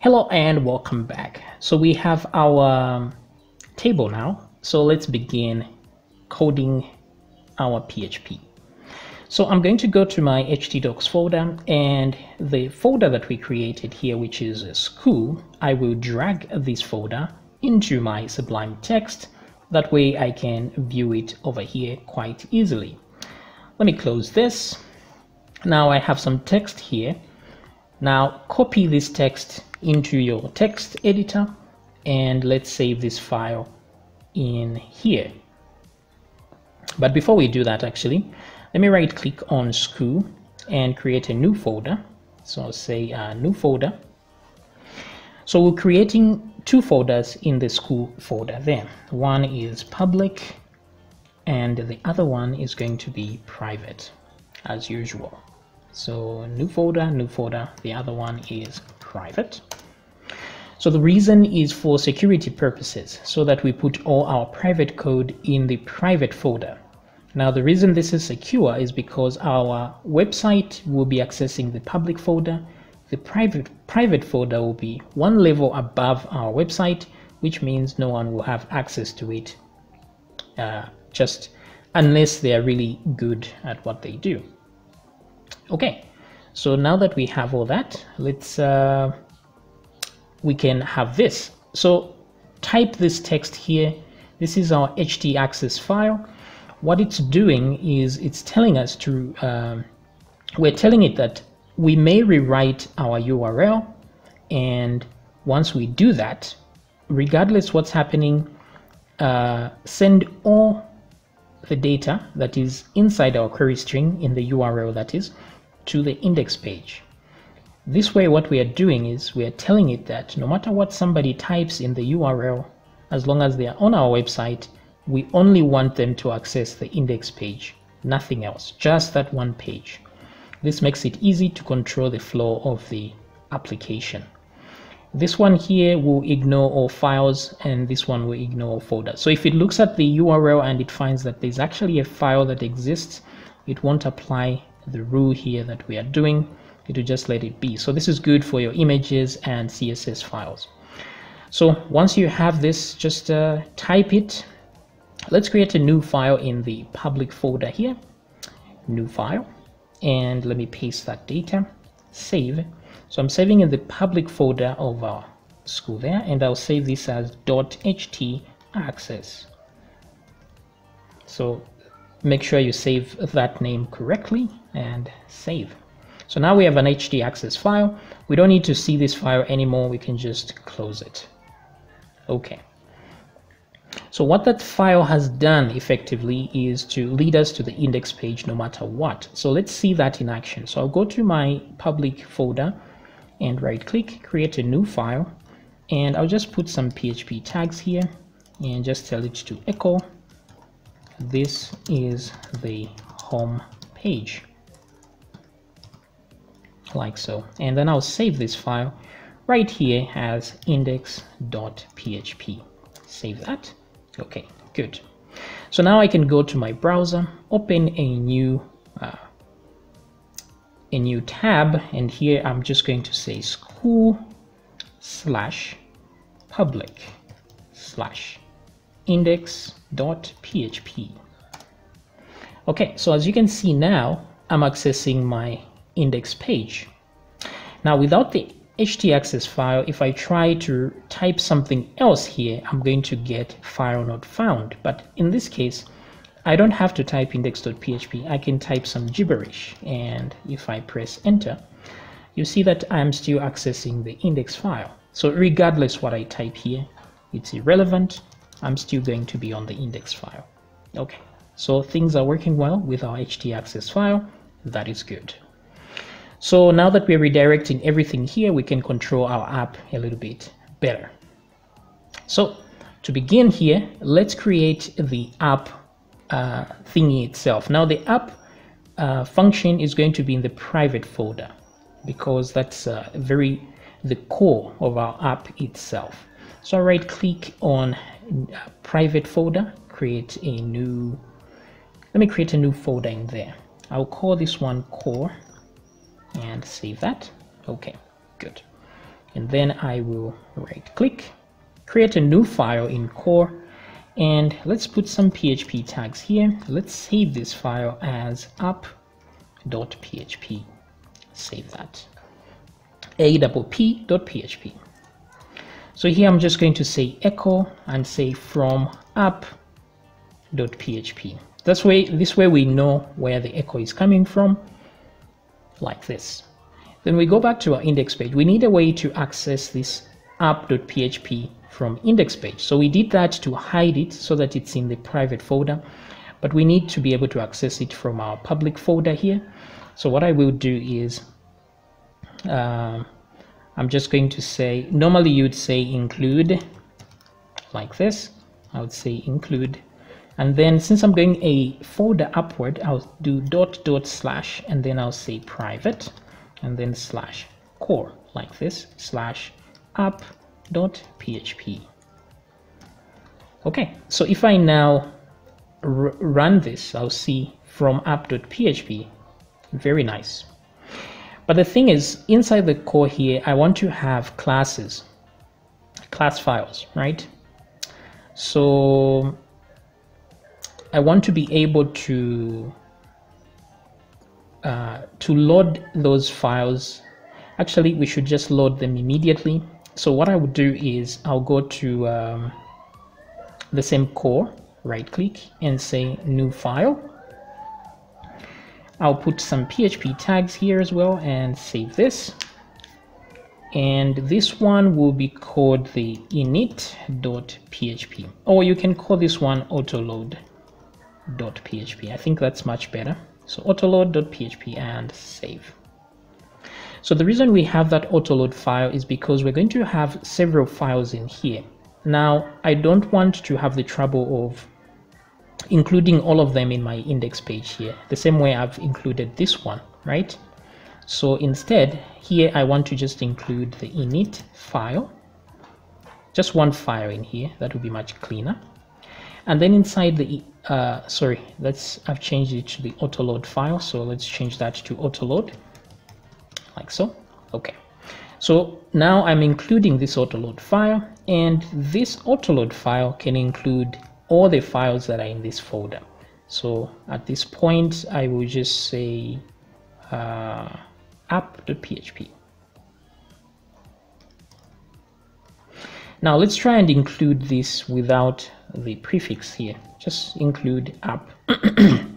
Hello and welcome back. So we have our um, table now. So let's begin coding our PHP. So I'm going to go to my htdocs folder and the folder that we created here, which is school, I will drag this folder into my Sublime text. That way I can view it over here quite easily. Let me close this. Now I have some text here. Now copy this text into your text editor and let's save this file in here. But before we do that actually, let me right click on school and create a new folder. So I'll say new folder. So we're creating two folders in the school folder there. One is public and the other one is going to be private as usual. So new folder, new folder, the other one is private. So the reason is for security purposes, so that we put all our private code in the private folder. Now the reason this is secure is because our website will be accessing the public folder, the private private folder will be one level above our website, which means no one will have access to it uh, just unless they are really good at what they do. Okay, so now that we have all that, let's uh, we can have this. So type this text here. This is our htaccess file. What it's doing is it's telling us to, um, we're telling it that we may rewrite our URL. And once we do that, regardless what's happening, uh, send all the data that is inside our query string in the URL that is to the index page. This way what we are doing is we are telling it that no matter what somebody types in the URL, as long as they are on our website, we only want them to access the index page, nothing else, just that one page. This makes it easy to control the flow of the application. This one here will ignore all files and this one will ignore all folders. So if it looks at the URL and it finds that there's actually a file that exists, it won't apply the rule here that we are doing it will just let it be. So this is good for your images and css files. So once you have this just uh, type it. Let's create a new file in the public folder here. New file. And let me paste that data. Save. So I'm saving in the public folder of our school there and I'll save this as .ht access. So make sure you save that name correctly and save. So now we have an htaccess file. We don't need to see this file anymore. We can just close it. Okay. So what that file has done effectively is to lead us to the index page no matter what. So let's see that in action. So I'll go to my public folder and right click, create a new file. And I'll just put some PHP tags here and just tell it to echo this is the home page like so. And then I'll save this file right here as index.php save that. Okay good. So now I can go to my browser open a new uh, a new tab and here I'm just going to say school slash public slash index.php. Okay, so as you can see now, I'm accessing my index page. Now without the htaccess file, if I try to type something else here, I'm going to get file not found. But in this case, I don't have to type index.php. I can type some gibberish. And if I press enter, you see that I'm still accessing the index file. So regardless what I type here, it's irrelevant. I'm still going to be on the index file. Okay, so things are working well with our htaccess file. That is good. So now that we're redirecting everything here, we can control our app a little bit better. So to begin here, let's create the app uh, thingy itself. Now the app uh, function is going to be in the private folder because that's uh, very the core of our app itself. So I right click on private folder, create a new, let me create a new folder in there. I'll call this one core and save that. Okay, good. and then I will right click, create a new file in core, and let's put some PHP tags here. Let's save this file as app.php. Save that. app.php. So here I'm just going to say echo and say from app.php. That's way this way we know where the echo is coming from, like this. Then we go back to our index page. We need a way to access this app.php from index page. So we did that to hide it so that it's in the private folder, but we need to be able to access it from our public folder here. So what I will do is, uh, I'm just going to say, normally you'd say include like this. I would say include. And then since I'm going a folder upward, I'll do dot dot slash, and then I'll say private and then slash core like this slash app dot php Okay, so if I now run this, I'll see from app.php, very nice. But the thing is, inside the core here, I want to have classes, class files, right? So I want to be able to uh, to load those files. Actually we should just load them immediately. So what I would do is I'll go to um, the same core right click and say new file. I'll put some PHP tags here as well and save this. And this one will be called the init.php or you can call this one autoload.php I think that's much better so autoload.php and save. So the reason we have that autoload file is because we're going to have several files in here. Now, I don't want to have the trouble of including all of them in my index page here, the same way I've included this one, right? So instead, here I want to just include the init file, just one file in here, that would be much cleaner. And then inside the uh, sorry, let's, I've changed it to the autoload file. So let's change that to autoload like so. Okay. So now I'm including this autoload file and this autoload file can include all the files that are in this folder. So at this point, I will just say uh, app.php. Now let's try and include this without the prefix here. Just include app.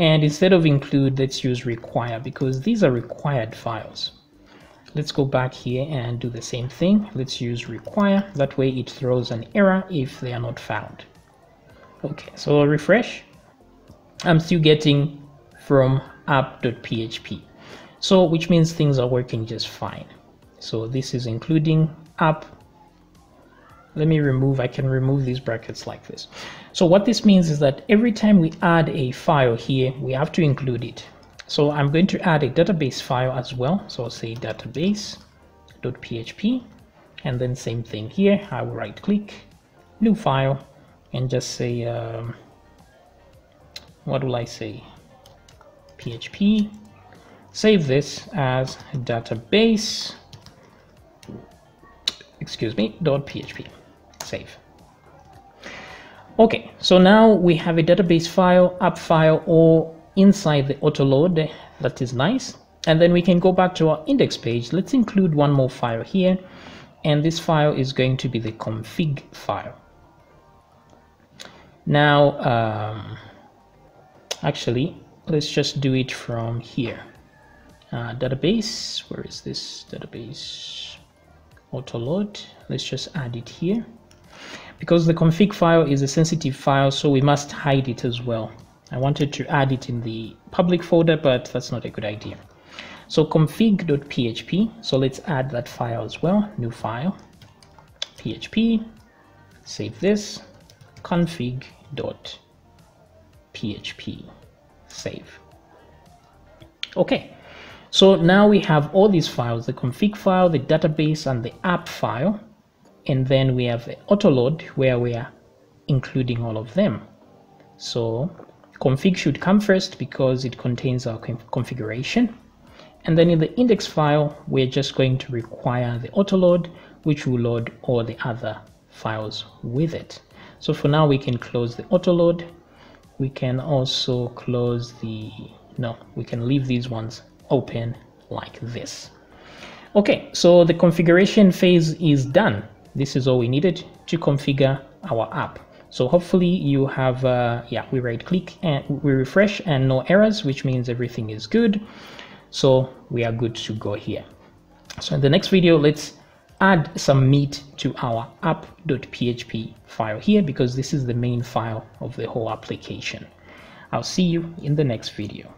And instead of include let's use require because these are required files. Let's go back here and do the same thing. Let's use require. That way it throws an error if they are not found. Okay so I'll refresh. I'm still getting from app.php so which means things are working just fine. So this is including app let me remove, I can remove these brackets like this. So what this means is that every time we add a file here, we have to include it. So I'm going to add a database file as well. So I'll say database.php and then same thing here. I will right click, new file and just say, um, what will I say? PHP, save this as database, excuse me, .php save. Okay, so now we have a database file, app file, or inside the autoload. That is nice. And then we can go back to our index page. Let's include one more file here. And this file is going to be the config file. Now, um, actually, let's just do it from here. Uh, database, where is this database? Autoload, let's just add it here because the config file is a sensitive file so we must hide it as well. I wanted to add it in the public folder but that's not a good idea. So config.php so let's add that file as well new file. Php save this config.php save. Okay so now we have all these files the config file the database and the app file and then we have autoload where we are including all of them so config should come first because it contains our configuration And then in the index file, we're just going to require the autoload, which will load all the other files with it. So for now, we can close the autoload. We can also close the, no, we can leave these ones open like this. Okay, so the configuration phase is done. This is all we needed to configure our app. So hopefully you have, uh, yeah, we right click and we refresh and no errors, which means everything is good. So we are good to go here. So in the next video, let's add some meat to our app.php file here because this is the main file of the whole application. I'll see you in the next video.